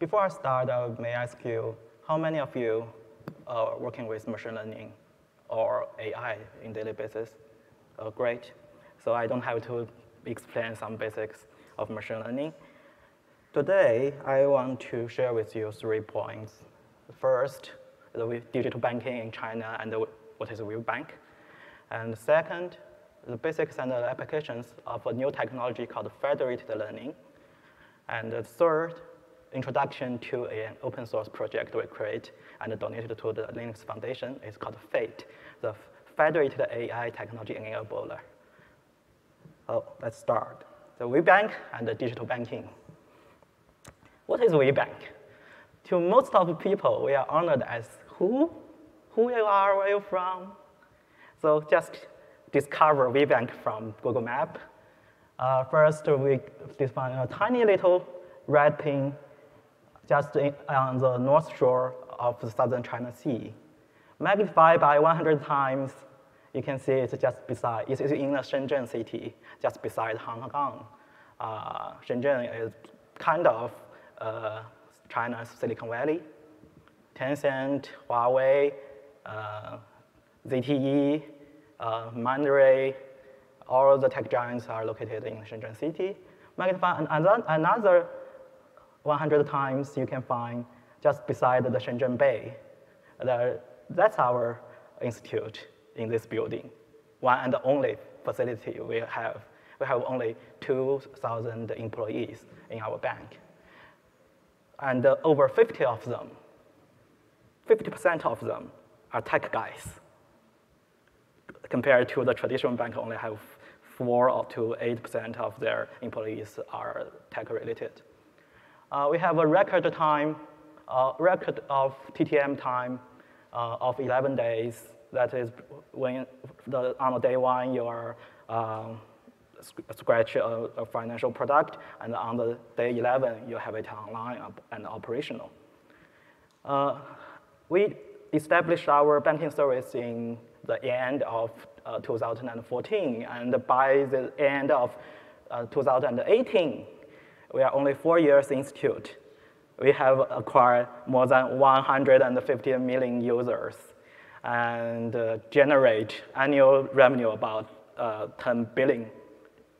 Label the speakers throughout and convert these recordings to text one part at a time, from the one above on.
Speaker 1: Before I start, I may ask you, how many of you are working with machine learning or AI in daily basis? Uh, great. So I don't have to explain some basics of machine learning. Today, I want to share with you three points. First, the digital banking in China and what is WeBank. And second, the basics and the applications of a new technology called federated learning. And the third, introduction to an open source project we create and donated to the Linux Foundation. It's called FATE, the Federated AI Technology Enabler. So let's start. The WeBank and the digital banking. What is WeBank? To most of the people, we are honored as who? Who you are, where you from? So just discover WeBank from Google Map. Uh, first, we define a tiny little red pin just on the north shore of the southern China Sea. Magnified by 100 times, you can see it's just beside, it's in the Shenzhen city, just beside Hong Kong. Uh, Shenzhen is kind of uh, China's Silicon Valley. Tencent, Huawei, uh, ZTE, uh, Mandalay, all the tech giants are located in Shenzhen city. Magnify another, another 100 times you can find just beside the Shenzhen Bay. that's our institute in this building, one and only facility we have. We have only 2,000 employees in our bank. And uh, over 50 of them, 50% of them are tech guys compared to the traditional bank only have 4 to 8% of their employees are tech related. Uh, we have a record time, uh, record of TTM time uh, of 11 days. That is when the, on day one you are um, scratch a, a, financial product, and on the day 11 you have it online and operational. We established our banking service in the end of uh, 2014, and by the end of uh, 2018, we are only four years institute. We have acquired more than 150 million users and uh, generate annual revenue about uh, 10 billion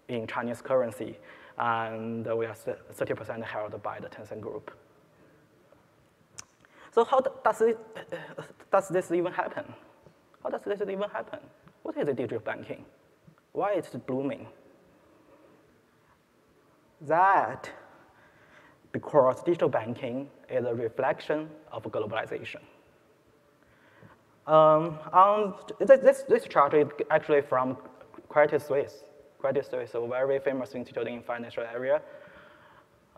Speaker 1: in Chinese currency. And we are 30% held by the Tencent Group. So how does, it, does this even happen? How does this even happen? What is digital banking? Why is it blooming? That because digital banking is a reflection of globalization. Um, on this, this chart is actually from Credit Suisse. Credit Suisse, is a very famous institute in financial area.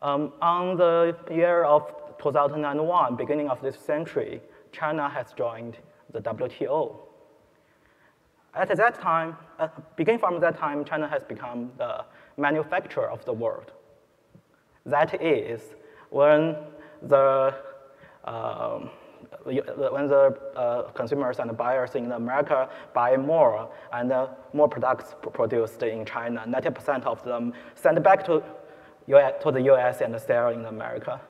Speaker 1: Um, on the year of 2001, beginning of this century, China has joined the WTO. At that time, uh, beginning from that time, China has become the manufacturer of the world. That is, when the um, when the uh, consumers and buyers in America buy more and uh, more products produced in China, 90% of them send back to, US, to the US and sell in America.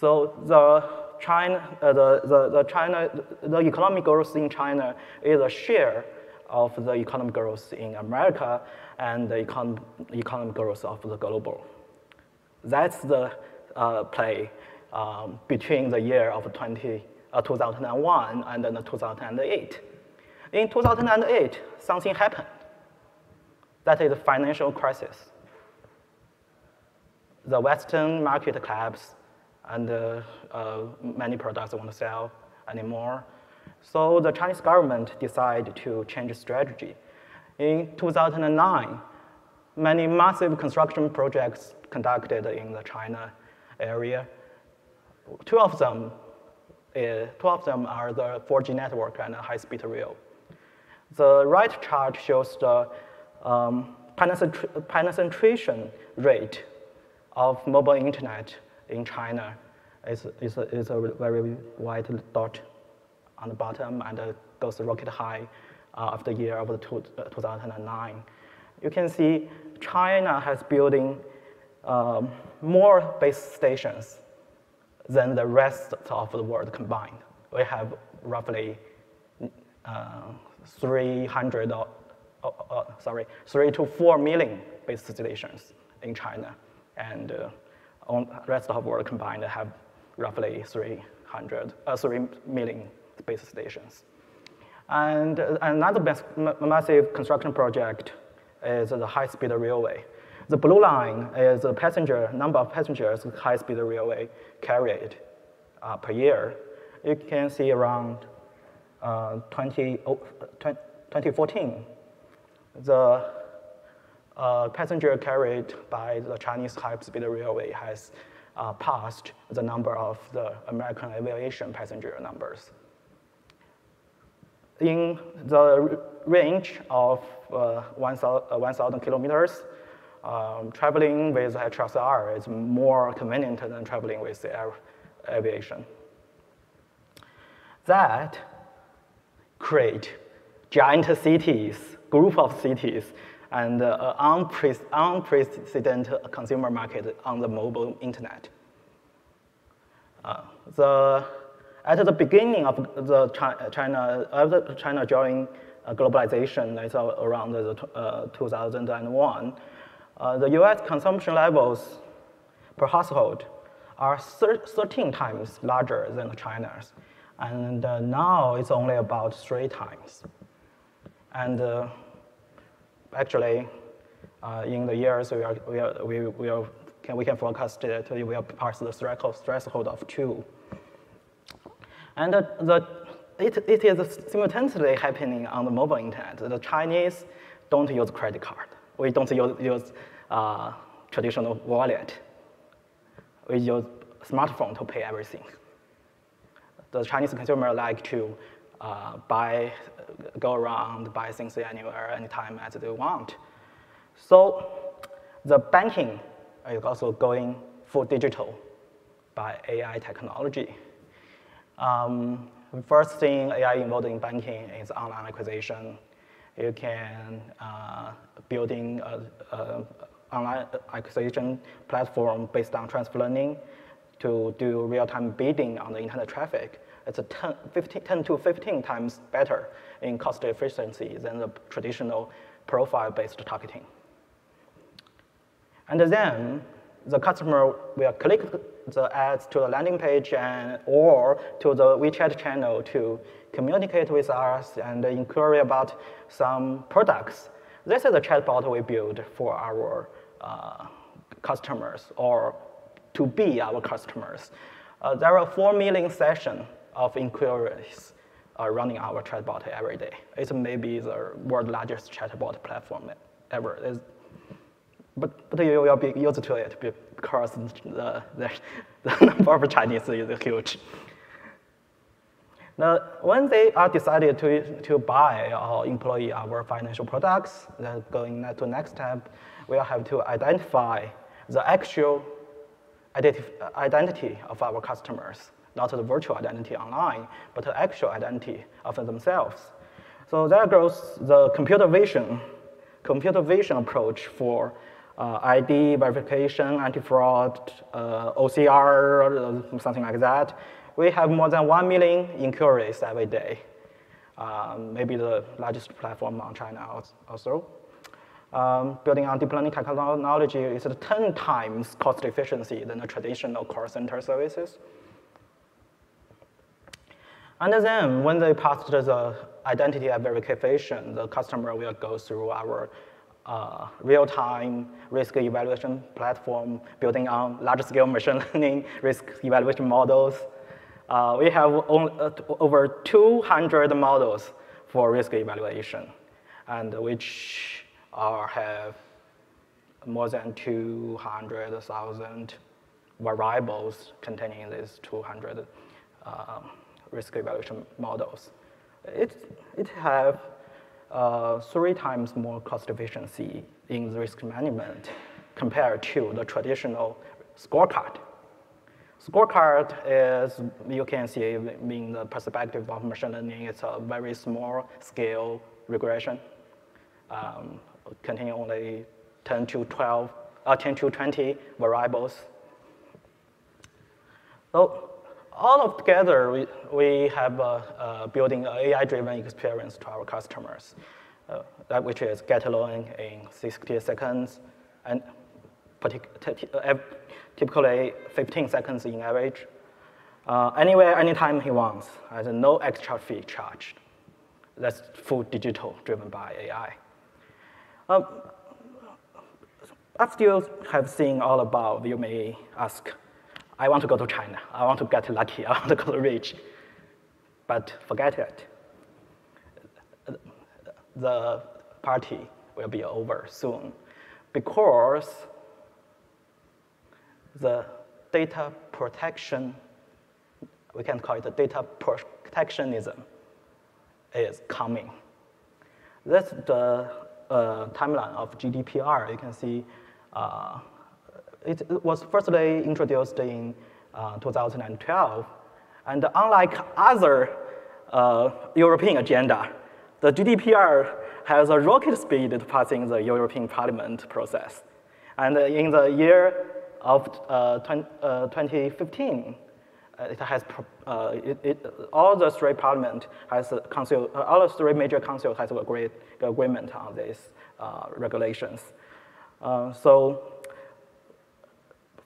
Speaker 1: So the China, uh, the, the, the China, the economic growth in China is a share of the economic growth in America and the econ economic growth of the global. That's the uh, play um, between the year of 20, uh, 2001 and then 2008. In 2008, something happened. That is the financial crisis. The Western market collapsed, and uh, uh, many products won't sell anymore. So the Chinese government decided to change strategy. In 2009, many massive construction projects conducted in the China area. Two of them, uh, two of them are the 4G network and high-speed rail. The right chart shows the um, penetration rate of mobile internet in China. It's, it's a very white dot on the bottom and goes rocket high uh, of the year of the two, uh, 2009. You can see China has building um, more base stations than the rest of the world combined. We have roughly uh, 300, uh, uh, sorry, three to four million base stations in China, and uh, on rest of the world combined have roughly 300, uh, 3 million base stations. And another massive construction project is the high-speed railway. The blue line is the passenger number of passengers high-speed railway carried uh, per year. You can see around uh, 20, 2014, the uh, passenger carried by the Chinese high-speed railway has uh, passed the number of the American aviation passenger numbers. In the range of uh, 1,000 1, kilometers, um, traveling with HSR is more convenient than traveling with air aviation. That create giant cities, group of cities, and uh, unprecedented consumer market on the mobile internet. Uh, the, at the beginning of the China, after China joined uh, globalization, it's around the, uh, 2001, uh, the US consumption levels per household are 13 times larger than China's. And uh, now it's only about three times. And uh, actually, uh, in the years we, are, we, are, we, we, are, can, we can forecast that we will pass the threshold of two. And uh, the, it, it is simultaneously happening on the mobile internet. The Chinese don't use credit card. We don't use, use uh, traditional wallet. We use smartphone to pay everything the Chinese consumer like to uh, buy, go around, buy things anywhere, anytime as they want. So the banking is also going full digital by AI technology. Um, first thing AI involved in banking is online acquisition. You can uh, building an online acquisition platform based on transfer learning to do real-time bidding on the internet traffic. It's a 10, 15, 10 to 15 times better in cost efficiency than the traditional profile-based targeting. And then the customer will click the ads to the landing page and, or to the WeChat channel to communicate with us and inquire about some products. This is a chatbot we build for our uh, customers or to be our customers. Uh, there are 4 million sessions of inquiries uh, running our chatbot every day. It's maybe the world's largest chatbot platform ever. It's, but, but you will be used to it because the, the, the number of Chinese is huge. Now, when they are decided to, to buy or employ our financial products, then going to next step, we'll have to identify the actual identity of our customers, not the virtual identity online, but the actual identity of themselves. So there goes the computer vision, computer vision approach for uh, ID verification, anti-fraud, uh, OCR, uh, something like that. We have more than 1 million inquiries every day. Um, maybe the largest platform on China also um, building on deep learning technology is 10 times cost efficiency than the traditional call center services. And then when they pass the identity verification, the customer will go through our uh, real-time risk evaluation platform building on large-scale machine learning risk evaluation models. Uh, we have on, uh, over 200 models for risk evaluation, and which or have more than 200,000 variables containing these 200 uh, risk evaluation models. It, it have uh, three times more cost efficiency in the risk management compared to the traditional scorecard. Scorecard is, you can see in the perspective of machine learning, it's a very small scale regression. Um, containing only 10 to 12, uh, 10 to 20 variables. So all of together, we, we have uh, uh, building an AI-driven experience to our customers, uh, that which is get along in 60 seconds, and uh, typically 15 seconds in average. Uh, anywhere, anytime he wants, and no extra fee charged. That's full digital, driven by AI. Um, after you have seen all about, you may ask, I want to go to China. I want to get lucky. I want to go rich. But forget it. The party will be over soon because the data protection, we can call it the data protectionism, is coming. That's the uh, timeline of GDPR. You can see uh, it was firstly introduced in uh, 2012, and unlike other uh, European agenda, the GDPR has a rocket speed to passing the European Parliament process. And in the year of uh, 20, uh, 2015, uh, it has uh, it, it, all the three parliament has council, all the three major councils has agreed agreement on these regulations. so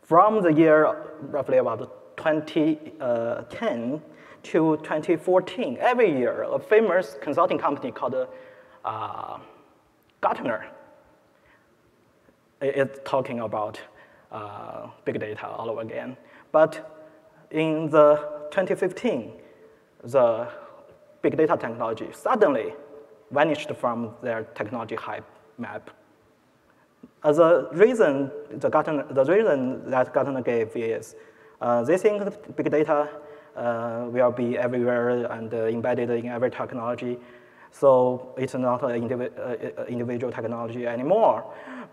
Speaker 1: from the year roughly about 2010 uh, to 2014, every year, a famous consulting company called uh, Gartner is talking about uh, big data all over again. But in the 2015, the big data technology suddenly vanished from their technology hype map uh, the reason the Gartner, the reason that Gartner gave is uh, they think big data uh, will be everywhere and uh, embedded in every technology. So it's not an indivi uh, individual technology anymore.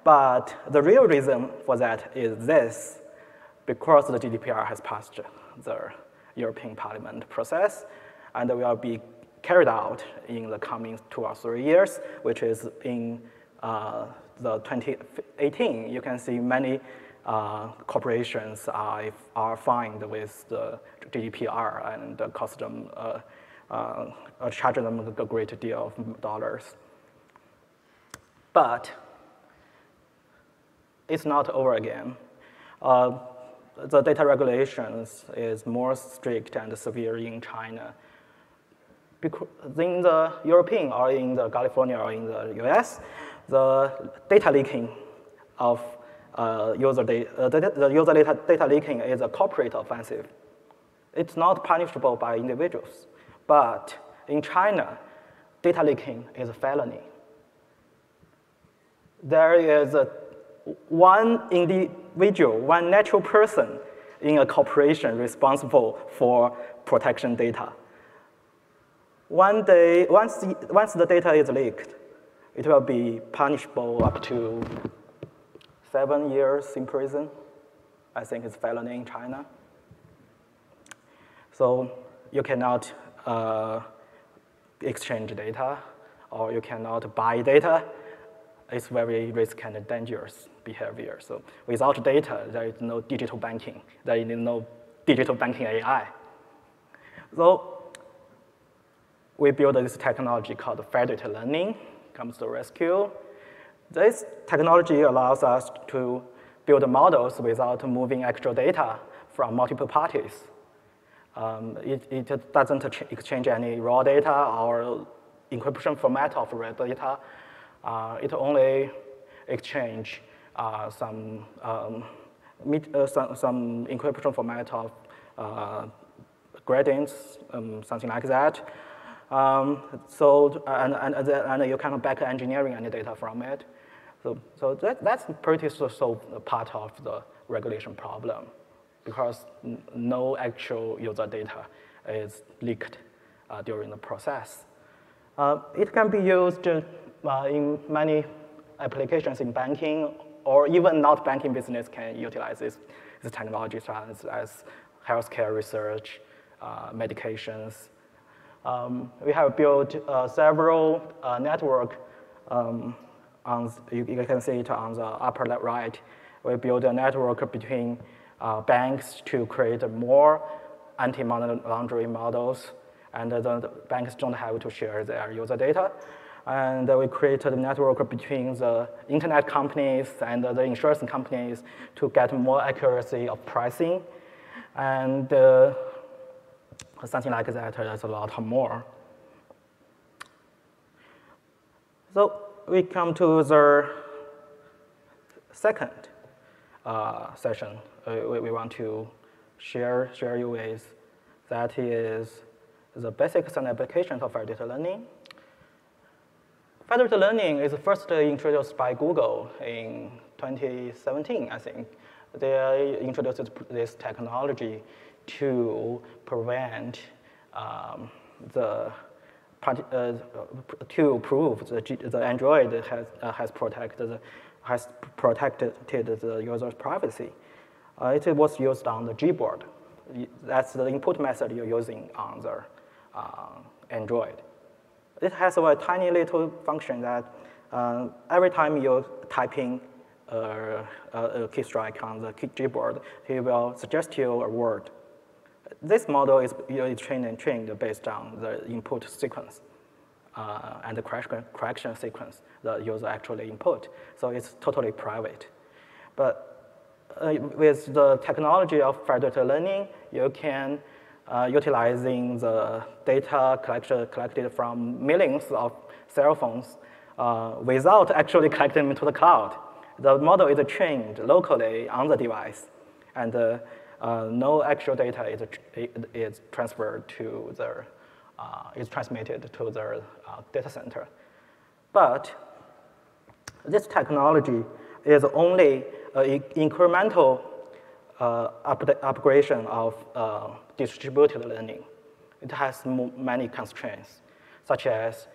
Speaker 1: But the real reason for that is this, because the GDPR has passed the European Parliament process and will be carried out in the coming two or three years, which is in uh, the 2018, you can see many uh, corporations are, are fined with the GDPR and cost them, uh, uh, charge them a great deal of dollars. But it's not over again. Uh, the data regulations is more strict and severe in China. Because in the European or in the California or in the US, the data leaking of uh, user data, uh, the, the user data, data leaking is a corporate offensive. It's not punishable by individuals. But in China, data leaking is a felony. There is a, one individual, one natural person in a corporation responsible for protection data. One day, once once the data is leaked, it will be punishable up to seven years in prison. I think it's felony in China. So you cannot uh, exchange data or you cannot buy data. It's very risky and dangerous behavior. So without data, there is no digital banking. There is no digital banking AI. So we built this technology called federated learning comes to rescue. This technology allows us to build models without moving actual data from multiple parties. Um, it, it, doesn't exchange any raw data or encryption format of raw data. Uh, it only exchange uh, some, um, meet, uh, some, some, encryption format of uh, gradients, um, something like that. Um, so, and, and, and you can back engineering any data from it. So, so that, that's pretty so part of the regulation problem because no actual user data is leaked uh, during the process. Uh, it can be used uh, in many applications in banking or even not banking business can utilize this, this technology as, as healthcare research, uh, medications, um, we have built uh, several uh, network um, on, you, you, can see it on the upper left right. We built a network between uh, banks to create more anti-money laundering models, and the banks don't have to share their user data. And we created a network between the internet companies and the insurance companies to get more accuracy of pricing. And uh, something like that, there's a lot more. So we come to the second uh, session uh, we, we, want to share, share you with. That is the basics and applications of federated learning. Federated learning is first introduced by Google in 2017, I think. They introduced this technology to prevent um, the uh, to prove that the Android has, uh, has protected has protected the user's privacy. Uh, it was used on the Gboard. That's the input method you're using on the uh, Android. It has a tiny little function that uh, every time you're typing a, a key strike on the Gboard, he will suggest you a word this model is, is trained and trained based on the input sequence uh, and the correction, sequence the user actually input. So it's totally private. But uh, with the technology of federated learning, you can uh, utilizing the data collected, collected from millions of cell phones uh, without actually collecting them to the cloud. The model is trained locally on the device. And uh, no actual data is, is transferred to the, uh, is transmitted to the uh, data center. But this technology is only an incremental uh, up upgradation of uh, distributed learning. It has many constraints, such as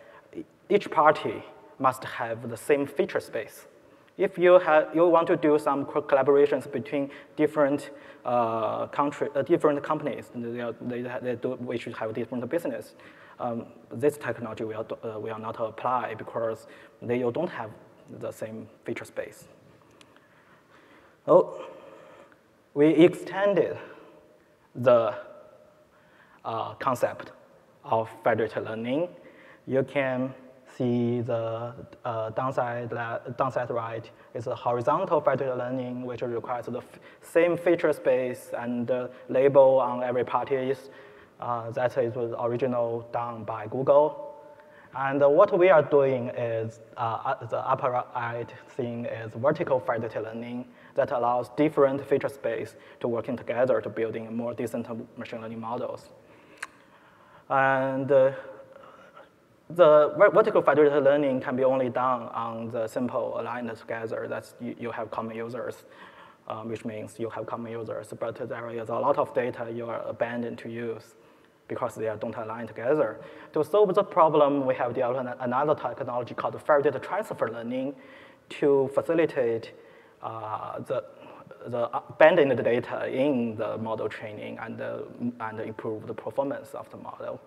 Speaker 1: each party must have the same feature space. If you, have, you want to do some collaborations between different uh, country, uh, different companies, they, they, they do, should have different business. Um, this technology will, uh, will not apply because they don't have the same feature space. Oh, we extended the uh, concept of federated learning. You can see the uh, downside, downside right is a horizontal federated learning, which requires the same feature space and uh, label on every parties. Uh, that is was original done by Google. And what we are doing is, uh, the upper right thing is vertical federated learning that allows different feature space to working together to building more decent machine learning models. And uh, the vertical federated learning can be only done on the simple aligned together. That's you, you have common users, um, which means you have common users. But there is a lot of data you are abandoned to use because they don't align together. To solve the problem, we have developed another technology called federated transfer learning to facilitate uh, the the abandoned data in the model training and, uh, and improve the performance of the model.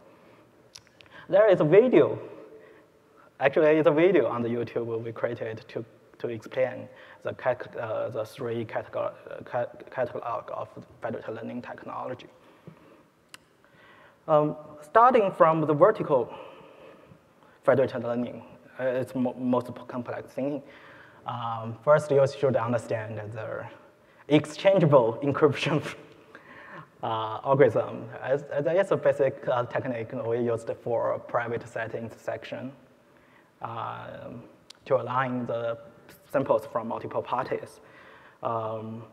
Speaker 1: There is a video, actually it's a video on the YouTube we created to, to explain the, uh, the three catalog, uh, catalog of federated learning technology. Um, starting from the vertical federated learning, uh, it's mo most complex thing. Um, first, you should understand the exchangeable encryption uh, algorithm. As, as a basic uh, technique we used for private set intersection um, to align the samples from multiple parties. Um,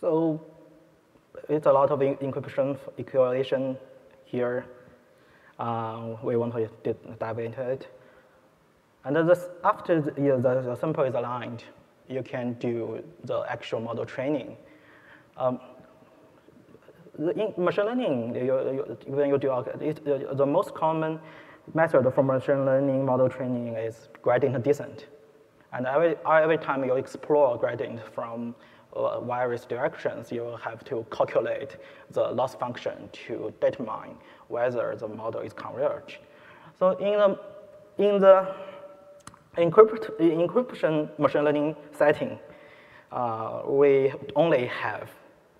Speaker 1: so it's a lot of encryption equation here. Uh, we want to dive into it. And this, after the, the sample is aligned, you can do the actual model training. Um, in machine learning, you, you, when you do it, the most common method for machine learning model training is gradient descent. And every, every time you explore gradient from uh, various directions, you have to calculate the loss function to determine whether the model is converged. So in the, in the encrypt, encryption machine learning setting, uh, we only have,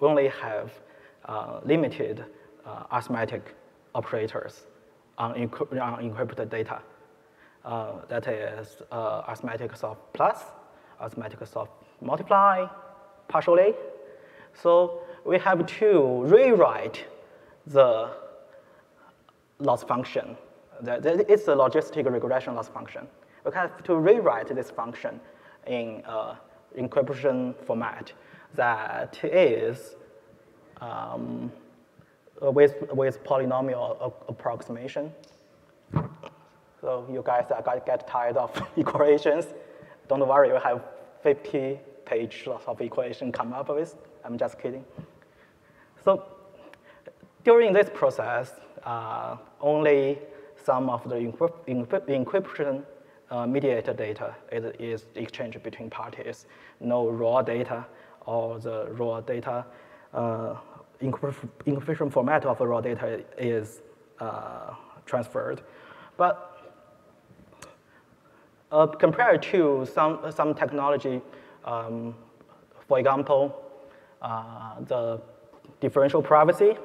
Speaker 1: only have uh, limited uh, arithmetic operators on, on encrypted data. Uh, that is uh, arithmetic of plus, arithmetic of multiply, partially. So we have to rewrite the loss function. It's a logistic regression loss function. We have to rewrite this function in uh, encryption format that is um, with, with polynomial approximation. So you guys are gonna get tired of equations. Don't worry, we have 50 pages of equation come up with. I'm just kidding. So during this process, uh, only some of the encryption uh, mediated data is, is exchanged between parties. No raw data or the raw data uh, encryption format of raw data is uh, transferred. But uh, compared to some, some technology, um, for example, uh, the differential privacy,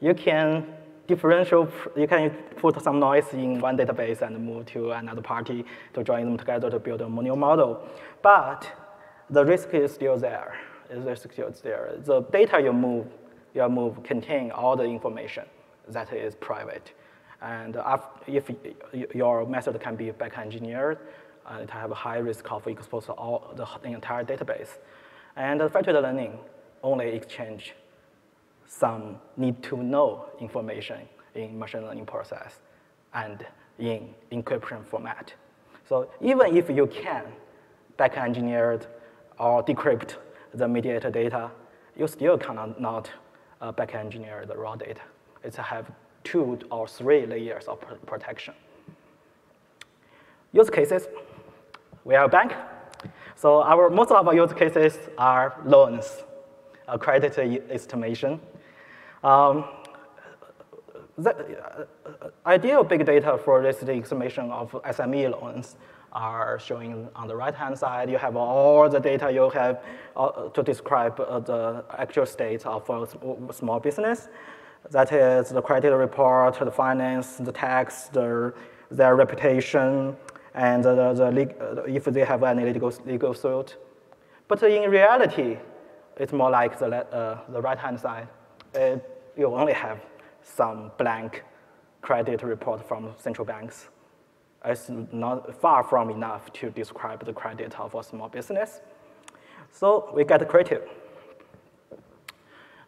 Speaker 1: you can differential, you can put some noise in one database and move to another party to join them together to build a new model. But the risk is still there. The risk is still there. The data you move, you move contain all the information that is private. And if your method can be back engineered, uh, it have a high risk of exposing all the, the entire database. And the federated learning only exchange some need to know information in machine learning process and in encryption format. So even if you can back engineered or decrypt the mediator data, you still cannot not uh, back engineer the raw data. It's have two or three layers of protection. Use cases, we are a bank. So our, most of our use cases are loans, credit estimation. Um, the uh, ideal big data for this estimation of SME loans are showing on the right-hand side. You have all the data you have uh, to describe uh, the actual state of a small business. That is the credit report, the finance, the tax, the, their reputation, and the, the, if they have any legal, legal suit. But in reality, it's more like the, uh, the right-hand side. It, you only have some blank credit report from central banks. It's not far from enough to describe the credit of a small business. So we get creative.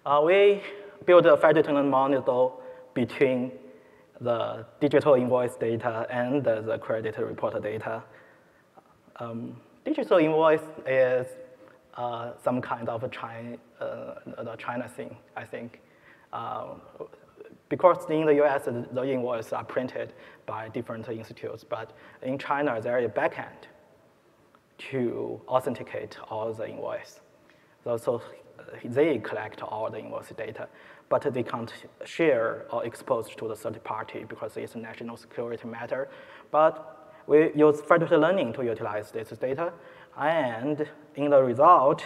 Speaker 1: Uh, we build a federated model between the digital invoice data and the, the credit report data. Um, digital invoice is uh, some kind of a China, uh, China thing, I think. Uh, because in the US, the invoices are printed by different institutes, but in China, there is a backend to authenticate all the invoice. So, so they collect all the invoice data, but they can't share or expose to the third party because it's a national security matter. But we use federated learning to utilize this data, and in the result,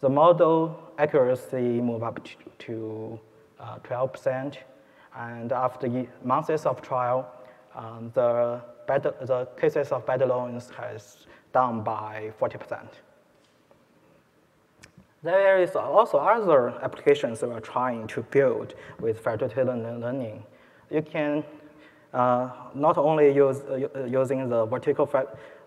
Speaker 1: the model accuracy move up to 12%, uh, and after months of trial, um, the, the cases of bad loans has down by 40%. There is also other applications we are trying to build with federated learning. You can uh, not only use uh, using the vertical,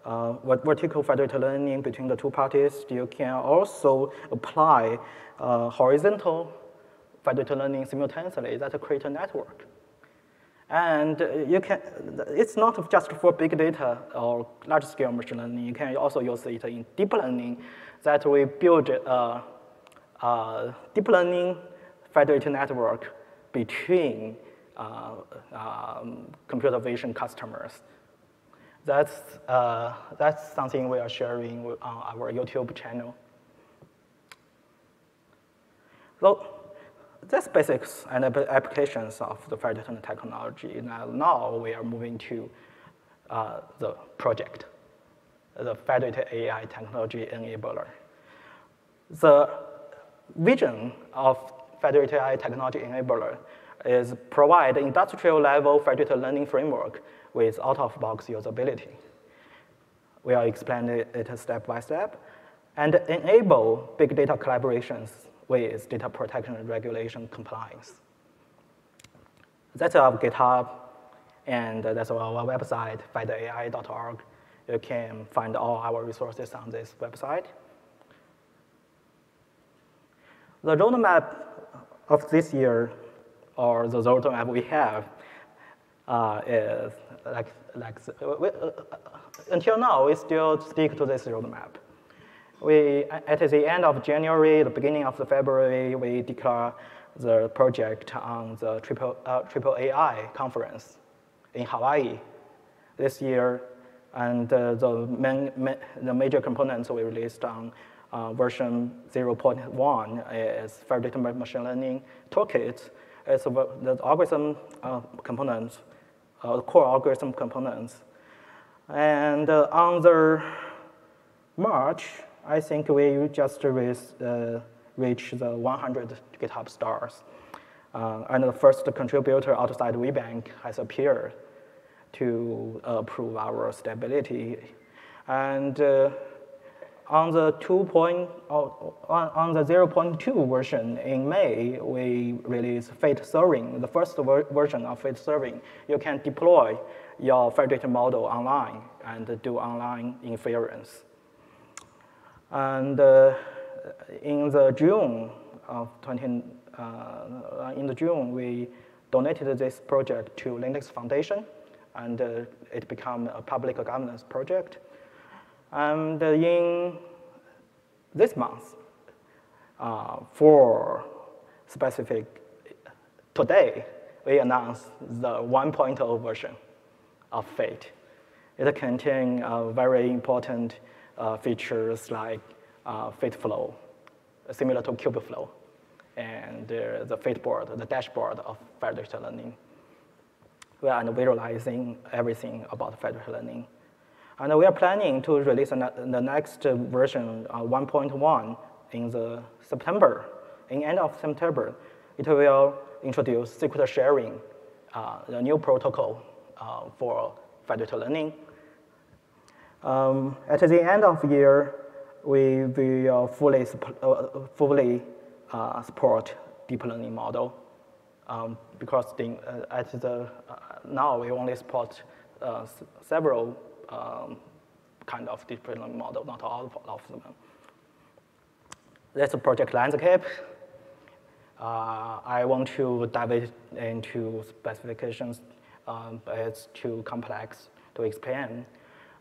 Speaker 1: uh, vertical federated learning between the two parties, you can also apply uh, horizontal federated learning simultaneously that create a network. And you can, it's not just for big data or large scale machine learning. You can also use it in deep learning that we build a, a deep learning federated network between uh, um, computer vision customers. That's, uh, that's something we are sharing on our YouTube channel. So that's basics and applications of the federated technology. Now, now we are moving to uh, the project. the federated AI technology enabler. The vision of federated AI technology enabler is provide industrial level federated learning framework with out-of-box usability. We'll explain it step by step and enable big data collaborations with data protection regulation compliance. That's our GitHub, and that's our website, fedai.org. You can find all our resources on this website. The roadmap of this year, or the roadmap we have, uh, is like, like we, uh, until now, we still stick to this roadmap. We, at the end of January, the beginning of the February, we declare the project on the triple, uh, triple AI conference in Hawaii this year. And uh, the, main, main, the major components we released on uh, version 0.1 is federated machine learning toolkit. It's the algorithm uh, components, uh, core algorithm components. And uh, on the March, I think we just reached, uh, reached the 100 GitHub stars. Uh, and the first contributor outside WeBank has appeared to prove our stability. And uh, on the 2 point, oh, on, on the 0.2 version in May, we released Fate Serving, the first ver version of Fate Serving. You can deploy your federated model online and do online inference. And uh, in the June of 20, uh, in the June, we donated this project to Linux Foundation, and uh, it became a public governance project. And in this month, uh, for specific, today, we announced the 1.0 version of Fate. It contains uh, very important uh, features like uh, Fate Flow, similar to Kubeflow, and uh, the Fate board, the dashboard of federated learning. We are visualizing everything about federated learning. And we are planning to release the next version, uh, 1.1, in the September. In end of September, it will introduce secret sharing, uh, the new protocol uh, for federated learning. Um, at the end of the year, we will fully, uh, fully uh, support deep learning model um, because the, uh, at the, now we only support several um, kind of deep learning model, not all of them. That's a project landscape. Uh, I want to dive into specifications, um, but it's too complex to explain.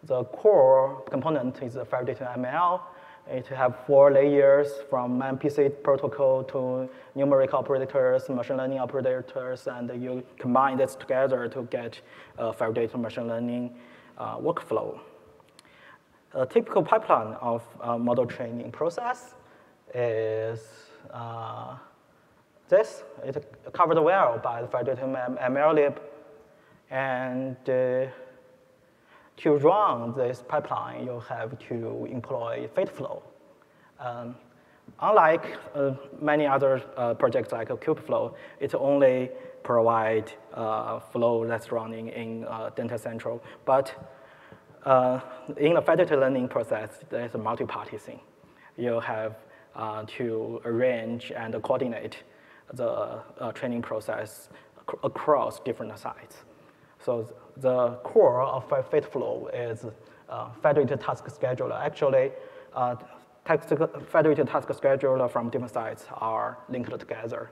Speaker 1: The core component is the federated ML. It have four layers from MPC protocol to numeric operators, machine learning operators, and you combine this together to get a federated machine learning uh, workflow. A typical pipeline of uh, model training process is uh, this. It's covered well by the federated MLlib. And uh, to run this pipeline, you have to employ Fateflow. Um, unlike uh, many other uh, projects like Kubeflow, it only provide uh, flow that's running in uh, Data Central. But uh, in the federated learning process, there's a multi-party thing. You have to arrange and coordinate the training process ac across different sites. So the core of Fateflow is federated task scheduler. Actually, text, federated task scheduler from different sites are linked together.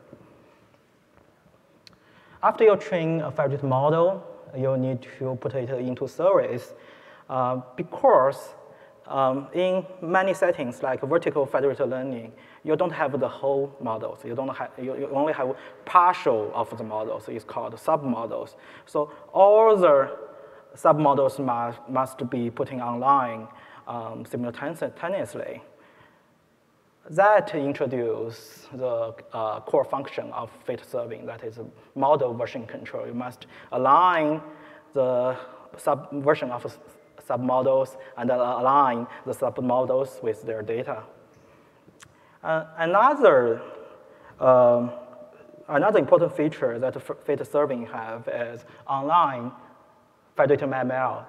Speaker 1: After you train a federated model, you need to put it into service uh, because um, in many settings, like vertical federated learning, you don't have the whole models. You, don't have, you, you only have partial of the models. It's called submodels. So all the submodels must, must be putting online um, simultaneously. That introduces the uh, core function of fate serving, that is model version control. You must align the sub version of submodels and align the submodels with their data. Uh, another, um, another important feature that Fate Serving have is online federated ML.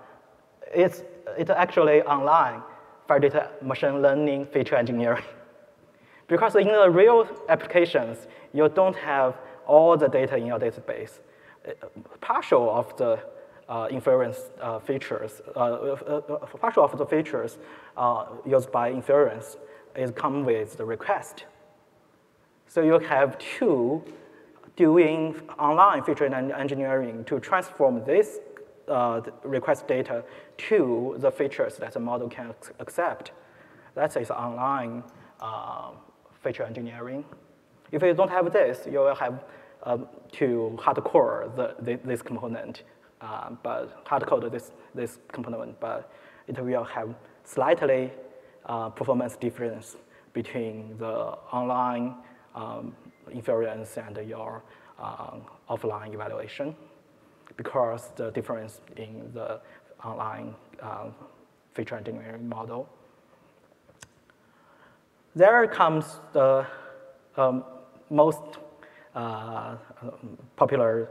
Speaker 1: It's, it's actually online federated machine learning feature engineering. Because in the real applications, you don't have all the data in your database. Uh, partial of the uh, inference uh, features, uh, uh, uh, partial of the features used by inference is come with the request. So you have to doing online feature engineering to transform this request data to the features that the model can accept. That is online feature engineering. If you don't have this, you will have um, to hardcore the, the, this component, uh, but hardcode this, this component, but it will have slightly uh, performance difference between the online um, inference and your uh, offline evaluation because the difference in the online uh, feature engineering model. There comes the um, most uh, popular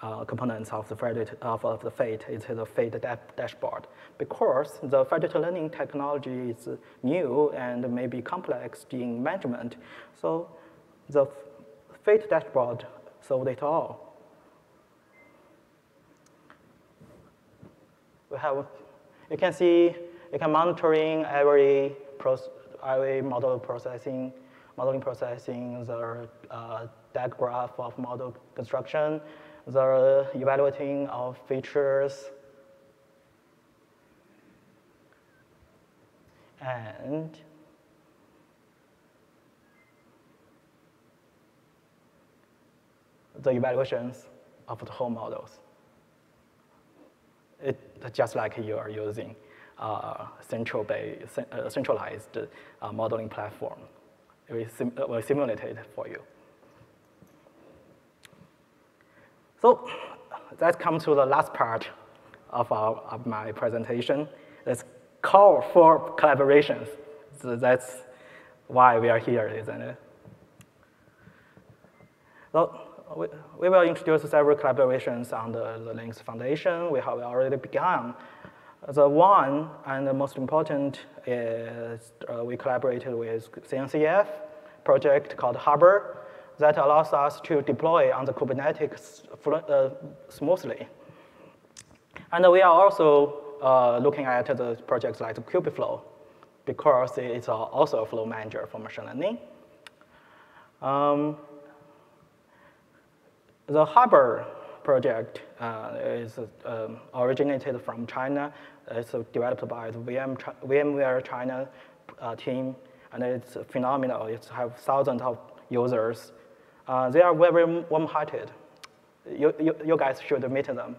Speaker 1: uh, components of the Federated, of, of the FATE is the FATE da dashboard. Because the federated learning technology is new and maybe complex in management, so the FATE dashboard solved it all. We have, you can see, you can monitoring every, every model processing, modeling processing, the uh, graph of model construction, the evaluating of features, and the evaluations of the whole models. It's just like you are using central centralized uh, modeling platform. It will, sim will simulate it for you. So that comes to the last part of, our, of my presentation. Let's call for collaborations. So that's why we are here, isn't it? So we, we will introduce several collaborations under the Linux Foundation. We have already begun. The one and the most important is uh, we collaborated with CNCF project called Harbor that allows us to deploy on the Kubernetes uh, smoothly. And we are also uh, looking at the projects like Kubeflow because it's also a flow manager for machine learning. Um, the Harbor project uh, is um, originated from China. It's developed by the VM, VMware China uh, team, and it's phenomenal. It has thousands of users uh, they are very warm-hearted. You, you, you, guys should meet them.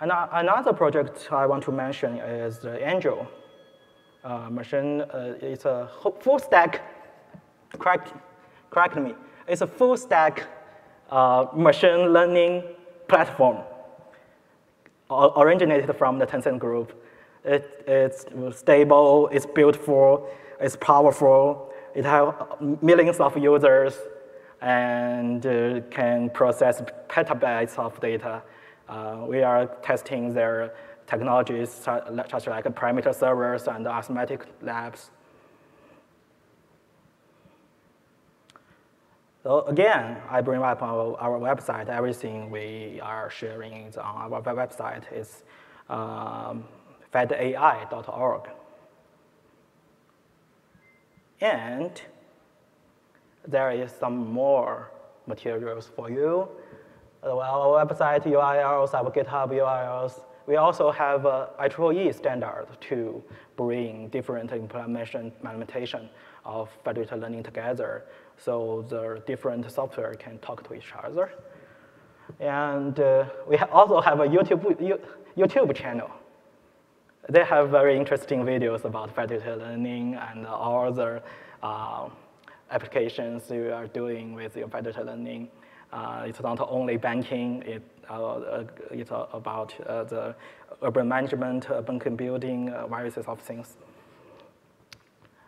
Speaker 1: And uh, another project I want to mention is the Angel uh, machine. Uh, it's a full stack, correct, correct me. It's a full stack uh, machine learning platform originated from the Tencent group. It, it's stable, it's beautiful, it's powerful, it has millions of users and uh, can process petabytes of data. Uh, we are testing their technologies such like parameter servers and arithmetic labs. So again, I bring up our, our website. Everything we are sharing on our website is um, fedai.org. And there is some more materials for you. Our website URLs, our GitHub URLs. We also have a IEEE standard to bring different implementation, implementation of federated learning together so the different software can talk to each other. And uh, we also have a YouTube, YouTube channel they have very interesting videos about federated learning and all the uh, applications you are doing with your federated learning. Uh, it's not only banking, it, uh, it's about the urban management, urban building, various of things.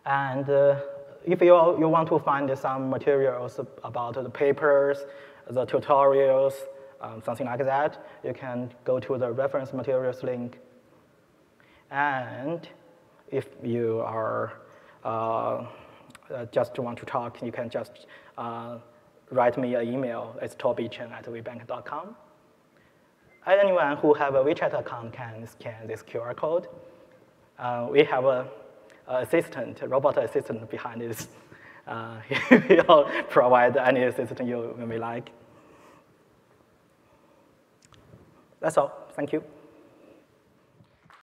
Speaker 1: And if you, you want to find some materials about the papers, the tutorials, um, something like that, you can go to the reference materials link. And if you are uh, just want to talk, you can just uh, write me an email. It's tobychen at webank.com. Anyone who have a WeChat account can scan this QR code. Uh, we have a, assistant, robot assistant behind this. Uh, he'll provide any assistance you may like. That's all. Thank you.